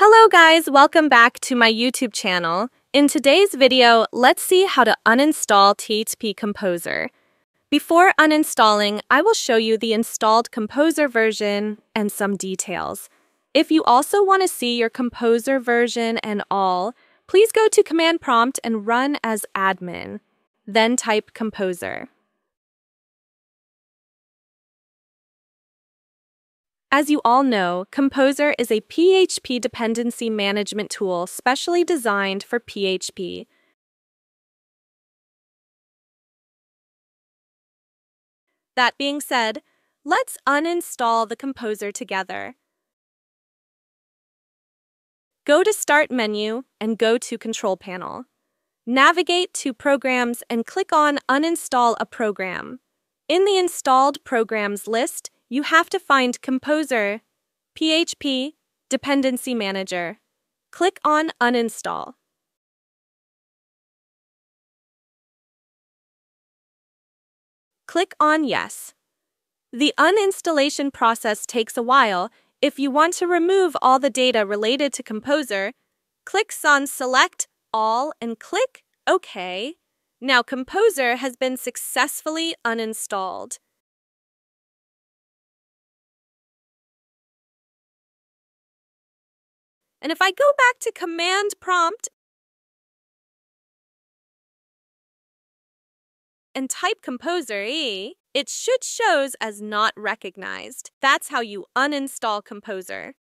Hello guys, welcome back to my YouTube channel. In today's video, let's see how to uninstall PHP Composer. Before uninstalling, I will show you the installed Composer version and some details. If you also want to see your Composer version and all, please go to Command Prompt and run as admin. Then type Composer. As you all know, Composer is a PHP dependency management tool specially designed for PHP. That being said, let's uninstall the Composer together. Go to Start menu and go to Control Panel. Navigate to Programs and click on Uninstall a program. In the Installed Programs list, you have to find Composer, PHP, Dependency Manager. Click on Uninstall. Click on Yes. The uninstallation process takes a while. If you want to remove all the data related to Composer, click on Select All and click OK. Now Composer has been successfully uninstalled. And if I go back to Command Prompt and type Composer E, it should shows as not recognized. That's how you uninstall Composer.